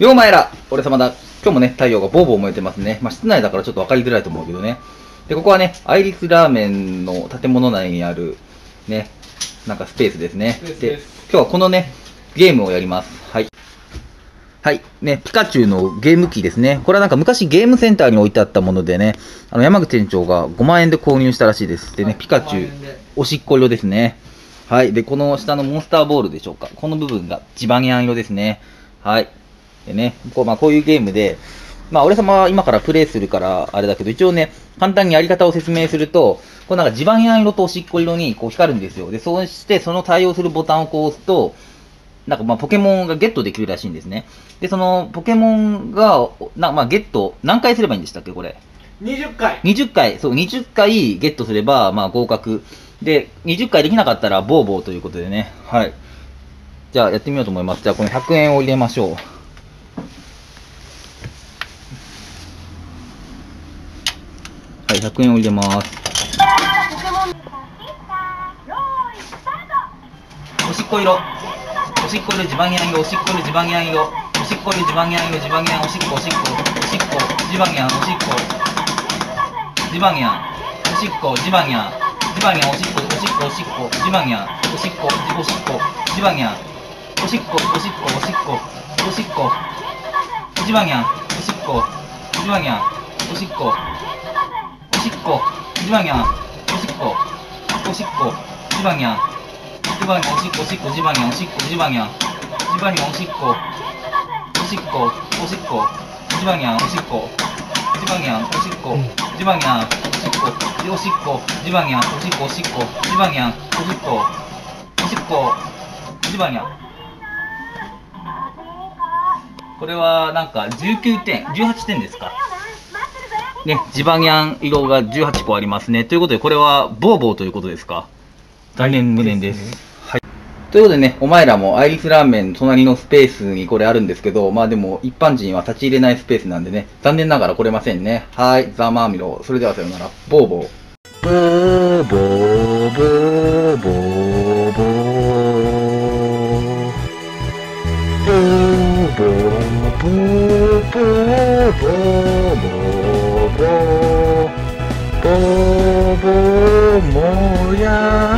ようまえら、俺様だ。今日もね、太陽がボーボー燃えてますね。まあ、室内だからちょっと分かりづらいと思うけどね。で、ここはね、アイリスラーメンの建物内にある、ね、なんかスペースですね。で、今日はこのね、ゲームをやります。はい。はい。ね、ピカチュウのゲーム機ですね。これはなんか昔ゲームセンターに置いてあったものでね、あの、山口店長が5万円で購入したらしいです。でね、ピカチュウ、おしっこ色ですね。はい。で、この下のモンスターボールでしょうか。この部分がジバニャン色ですね。はい。でね、こう、まあ、こういうゲームで、まあ、俺様は今からプレイするから、あれだけど、一応ね、簡単にやり方を説明すると、こうなんかジバニャン色とおしっこ色にこう光るんですよ。で、そうして、その対応するボタンをこう押すと、なんかまあポケモンがゲットできるらしいんですね。で、そのポケモンが、なまあゲット、何回すればいいんでしたっけ、これ？20回20回、そう、20回ゲットすれば、まあ合格。で、20回できなかったら、ボーボーということでね。はい。じゃあ、やってみようと思います。じゃあ、この100円を入れましょう。100円を入れます。おしっこ色。おしっこ色地盤やんよ、おしっこ色地盤やんよ。おしっこ色地盤やんよ、地盤やん、おしっこ、おしっこ、おしっこ、地盤やん、おしっこ。地盤やん、おしっこ、地盤やん。地盤やん、おしっこ、おしっこ、おしっこ、地盤やん、おしっこ、おしっこ、地盤やん。おしっこ、おしっこ、おしっこ、おしっこ。地盤やん、おしっこ、地盤やん、おしっこ。しっこ、一番にゃん、おしっこ、おしっこ、一番にゃん、一番におしっこ、おしっこ、一番にゃん、おしっこ、一番にゃん、一番におしっこ、おしっこ、おしっこ、一番にゃん、おしっこ、一番にゃん、おしっこ、一番にゃん、おしっこ、おしっこ、一番にゃん、おしっこ、おしっこ、一にゃん、おしっこ、おし、にゃん。これはなんか19点、18点ですか。ね、ジバニャン色が18個ありますね。ということで、これはボーボーということですか？大変無念です。はい。ということでね、お前らもアイリスラーメン隣のスペースにこれあるんですけど、まあでも一般人は立ち入れないスペースなんでね、残念ながら来れませんね。はい、ザ・マーミロ。それではさようなら。ボーボー。ボーボーボーボーボー。ボーボーボーボーボー bo bo bo yeah.